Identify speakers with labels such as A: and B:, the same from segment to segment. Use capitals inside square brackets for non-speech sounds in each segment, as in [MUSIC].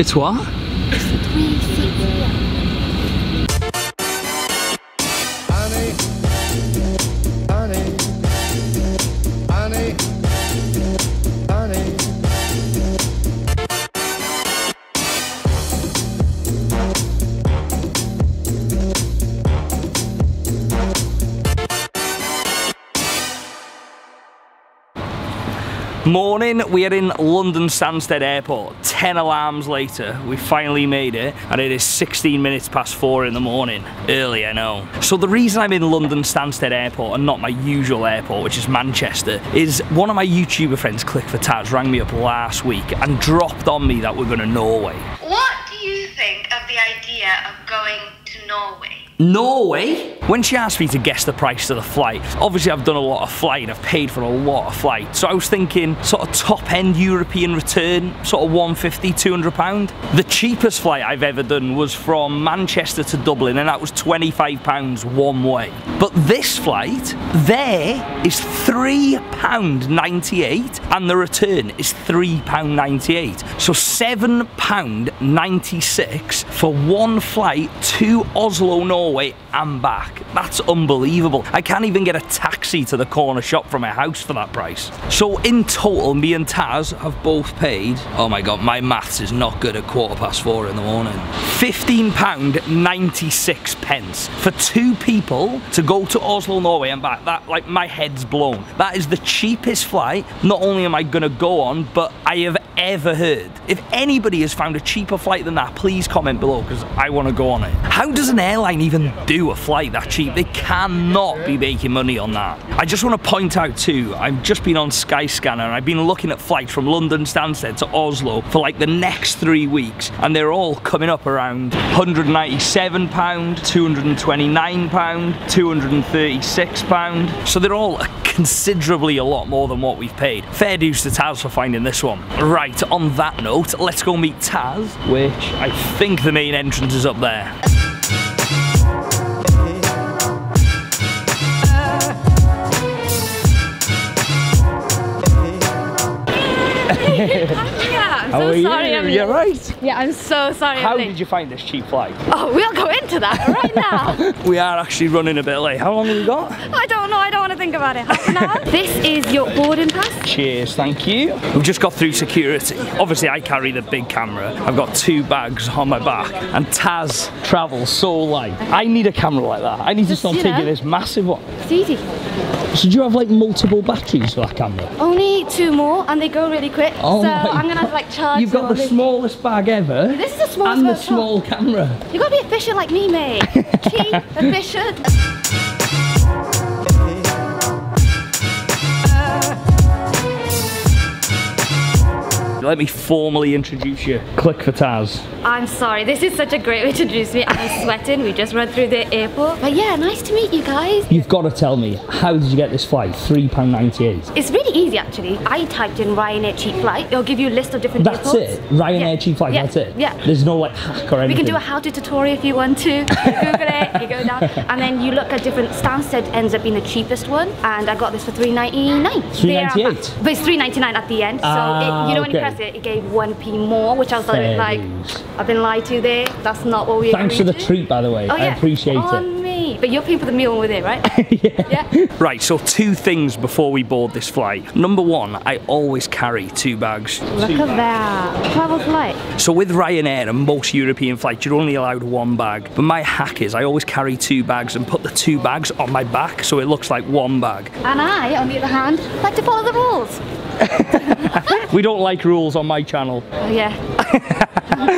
A: It's what?
B: Three
A: Morning, we are in London Stansted Airport. 10 alarms later, we finally made it, and it is 16 minutes past 4 in the morning. Early, I know. So, the reason I'm in London Stansted Airport and not my usual airport, which is Manchester, is one of my YouTuber friends, Click for Taz, rang me up last week and dropped on me that we're going to Norway.
C: What do you think of the idea of going to Norway?
A: Norway? When she asked me to guess the price of the flight, obviously I've done a lot of flight, I've paid for a lot of flight. So I was thinking sort of top end European return, sort of 150, 200 pound. The cheapest flight I've ever done was from Manchester to Dublin and that was 25 pounds one way. But this flight, there is 3 pound 98 and the return is 3 pound 98. So 7 pound 96 for one flight to Oslo, Norway and back. That's unbelievable. I can't even get a taxi to the corner shop from my house for that price. So in total, me and Taz have both paid, oh my god, my maths is not good at quarter past four in the morning. £15 96 pence for two people to go to Oslo, Norway and back. That, like, my head's blown. That is the cheapest flight. Not only am I gonna go on, but I have ever heard. If anybody has found a cheaper flight than that, please comment below because I want to go on it. How does an airline even do a flight that cheap? They cannot be making money on that. I just want to point out too, I've just been on Skyscanner and I've been looking at flights from London Stansted to Oslo for like the next three weeks and they're all coming up around 197 pound, 229 pound, 236 pound. So they're all considerably a lot more than what we've paid. Fair dues to Taz for finding this one. Right, on that note, let's go meet Taz, which I think the main entrance is up there.
D: Yeah, [LAUGHS] [LAUGHS] I'm
A: How
D: so
A: are
D: sorry.
A: you?
D: I'm
A: You're right.
D: Yeah, I'm so sorry.
A: How did you find this cheap flight?
D: Oh, we'll go into that [LAUGHS] right now.
A: We are actually running a bit late. How long have we got?
D: I don't know. I don't want to think about it. Half an hour. [LAUGHS] this is your boarding pass.
A: Cheers, thank you. We've just got through security. Obviously, I carry the big camera. I've got two bags on my back, and Taz travels so light. I need a camera like that. I need to start taking
D: know.
A: this massive one.
D: It's easy.
A: So, do you have like multiple batteries for that camera?
D: Only two more, and they go really quick.
A: Oh
D: so I'm gonna have to, like charge.
A: You've got the smallest bag ever.
D: This is the smallest
A: And the small camera.
D: You've gotta be efficient like me, mate. [LAUGHS] Cheap, efficient.
A: Let me formally introduce you. Click for Taz.
D: I'm sorry. This is such a great way to introduce me. I'm sweating. We just run through the airport. But yeah, nice to meet you guys.
A: You've got to tell me, how did you get this flight? £3.98.
D: It's really easy actually. I typed in Ryanair cheap flight. It'll give you a list of different
A: That's
D: airports.
A: it? Ryanair
D: Yeah.
A: cheap flight,
D: Yeah.
A: that's it?
D: Yeah.
A: There's no like hack or anything?
D: We can do a how-to tutorial if you want to. Google it, you go down, and then you look at different. Stansted ends up being the cheapest one, and I got this for three ninety nine.
A: $3.98?
D: But it's three ninety nine at the end. So
A: Ah,
D: it, you know when you
A: okay.
D: it, it gave one p more, which I was
A: Fair
D: like,
A: dues.
D: I've been lied to there. That's not what we.
A: Thanks for the
D: to.
A: treat, by the way.
D: Oh,
A: I
D: yeah.
A: appreciate
D: On
A: it.
D: me. But you're paying for the meal with it, right? [LAUGHS] yeah.
A: Right, so two things before we board this flight. Number one, I always carry two bags.
D: Look at that. Travel flight.
A: So with Ryanair and most European flights, you're only allowed one bag. But my hack is I always carry two bags and put the two bags on my back so it looks like one bag.
D: And I, on the other hand, like to follow the rules. [LAUGHS] [LAUGHS]
A: We don't like rules on my channel.
D: Oh yeah. [LAUGHS]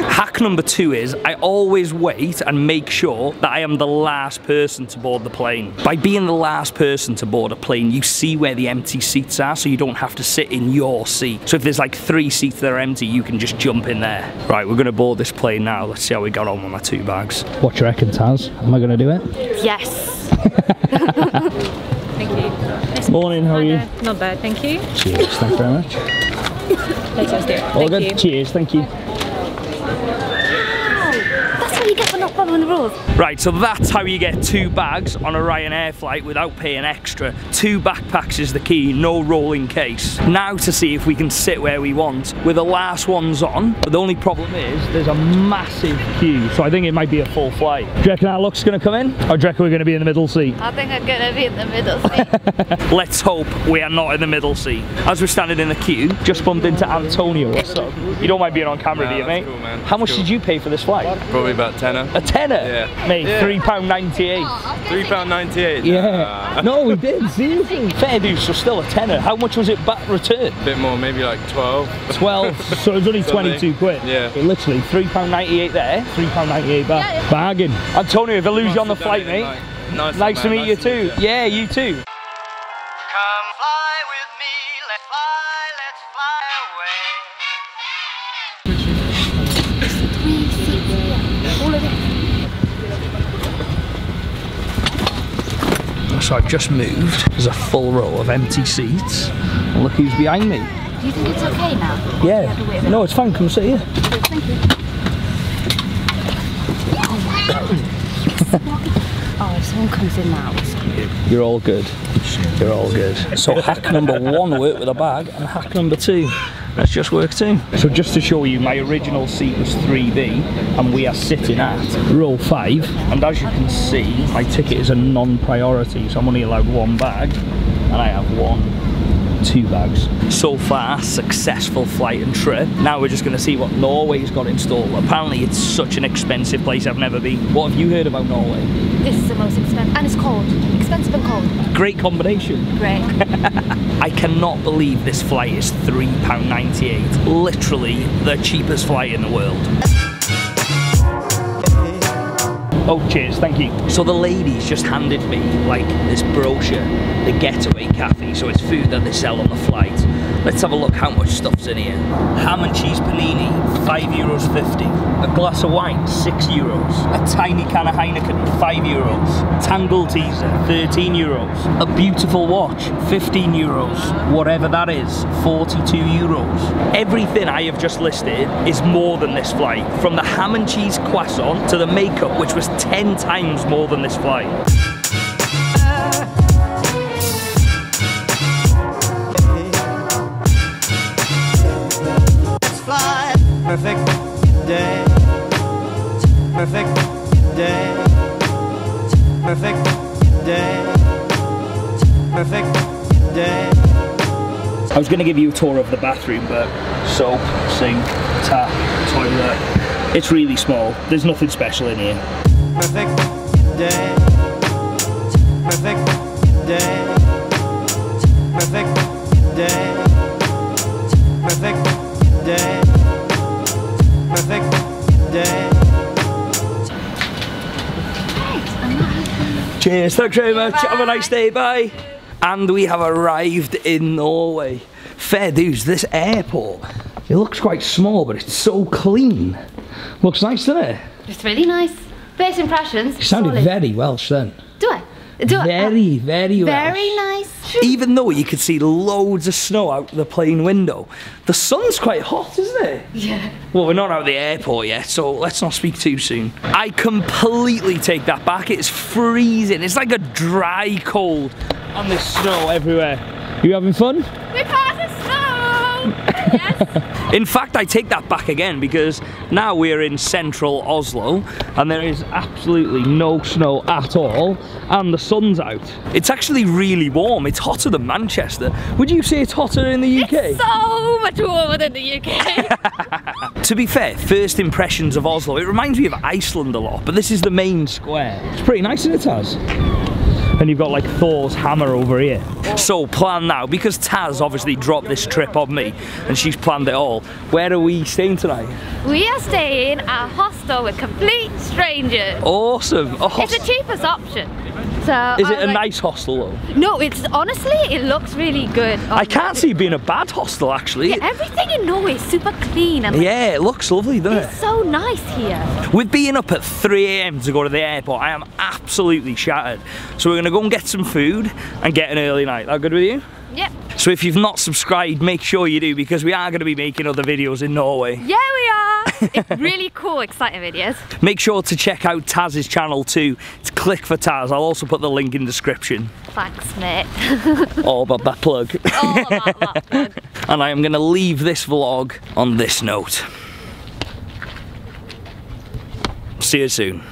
A: Hack number two is I always wait and make sure that I am the last person to board the plane. By being the last person to board a plane, you see where the empty seats are so you don't have to sit in your seat. So if there's like three seats that are empty, you can just jump in there. Right, we're gonna board this plane now. Let's see how we got on with my two bags. What do you reckon, Taz? Am I gonna do it?
D: Yes. [LAUGHS]
E: Thank you.
A: Morning, how are you?
E: Not bad, thank you.
A: Cheers, thank you very much.
E: Fantastic.
A: All
E: Thank
A: good?
E: you.
A: Cheers, thank you.
D: That's what you get for not following the rules.
A: Right, so that's how you get two bags on a Ryanair flight without paying extra. Two backpacks is the key, no rolling case. Now to see if we can sit where we want with the last ones on. But the only problem is there's a massive queue, so I think it might be a full flight. Do you reckon our luck's gonna come in? Or do you reckon we're gonna be in the middle seat?
D: I think I'm gonna be in the middle seat. [LAUGHS] [LAUGHS]
A: Let's hope we are not in the middle seat. As we're standing in the queue, just bumped into Antonio. What's up? You don't mind being on camera,
E: No,
A: do you, mate?
E: cool, man.
A: How much
E: cool.
A: did you pay for this flight?
E: Probably about tenner.
A: A tenner?
E: Yeah.
A: Mate,
E: Yeah.
A: £3.98.
E: Three pound ninety eight.
A: Yeah. no, we [LAUGHS] did, seriously. Fair dues, so still a tenner. How much was it back return?
E: A bit more, maybe like twelve.
A: 12, [LAUGHS] so it was only 22 quid.
E: Yeah.
A: Okay, literally, £3.98 there, £3.98 back. Bargain. Antonio, if I lose you on the flight, mate.
E: Nice,
A: Nice to
E: man,
A: meet you too. Yeah, you too. So I've just moved. There's a full row of empty seats. And look who's behind me.
D: Do you think it's okay now?
A: Yeah. No, it's fine. Come sit here. Thank you.
D: Oh, if someone comes in now, it's
A: You're all good. You're all good. So hack number one worked with a bag, and hack number two, let's just work two. So just to show you, my original seat was 3B, and we are sitting at row five. And as you can see, my ticket is a non-priority, so I'm only allowed one bag, and I have one. Two bags. So far, successful flight and trip. Now we're just going to see what Norway's got in store. Apparently, it's such an expensive place I've never been. What have you heard about Norway?
D: this is the most expensive, and it's cold. Expensive and cold.
A: Great combination.
D: Great. [LAUGHS]
A: I cannot believe this flight is £3.98. Literally the cheapest flight in the world. Oh, cheers, thank you. So the ladies just handed me like this brochure, the Getaway Cafe, so it's food that they sell on the flight. Let's have a look how much stuff's in here. Ham and cheese panini, five euros fifty. A glass of wine, six euros. A tiny can of Heineken, five euros. Tangle Teezer, 13 euros. A beautiful watch, 15 euros. Whatever that is, 42 euros. Everything I have just listed is more than this flight. From the ham and cheese croissant to the makeup, which was 10 times more than this flight.
F: Fly. Perfect day. Perfect day. Perfect day. Perfect day.
A: I was going to give you a tour of the bathroom, but soap, sink, tap, toilet. It's really small. There's nothing special in here.
F: Perfect day. Perfect day. Perfect day. Perfect day. Perfect day.
A: Cheers, thanks very much. Have a nice day, bye. And we have arrived in Norway. Fair dues, this airport. It looks quite small, but it's so clean. Looks nice, doesn't it?
D: It's really nice. First impressions.
A: You sounded
D: solid.
A: very Welsh then.
D: Do I? Do I?
A: Very, uh, very Welsh.
D: Very nice.
A: Even though you could see loads of snow out the plane window, the sun's quite hot, isn't it?
D: Yeah.
A: Well, we're not out of the airport yet, so let's not speak too soon. I completely take that back. It's freezing. It's like a dry cold, and there's snow everywhere. You having fun?
D: We passed the snow. Yes. [LAUGHS]
A: In fact, I take that back again because now we're in central Oslo and there is absolutely no snow at all and the sun's out. It's actually really warm. It's hotter than Manchester. Would you say it's hotter in the UK?
D: It's So much warmer than the UK. [LAUGHS]
A: To be fair, first impressions of Oslo, it reminds me of Iceland a lot, but this is the main square. It's pretty nice in it, Taz. And you've got like Thor's hammer over here. So plan now, because Taz obviously dropped this trip on me and she's planned it all. Where are we staying tonight?
D: we are staying at a hostel with complete strangers.
A: Awesome. A
D: It's the cheapest option. So
A: Is
D: I
A: it a nice hostel though?
D: No, it's honestly it looks really good.
A: I can't see it being a bad hostel actually.
D: Yeah, everything in Norway is super clean and like,
A: Yeah, it looks lovely, doesn't
D: it's
A: it?
D: so nice here.
A: With being up at 3 a.m. to go to the airport, I am absolutely shattered. So we're gonna go and get some food and get an early night. That good with you?
D: Yep.
A: So if you've not subscribed, make sure you do because we are going to be making other videos in Norway.
D: Yeah, we are. It's really cool, exciting videos.
A: Make sure to check out Taz's channel too. To click for Taz. I'll also put the link in description.
D: Thanks, mate. [LAUGHS]
A: All about that plug.
D: All about that plug. [LAUGHS]
A: and I am going to leave this vlog on this note. See you soon.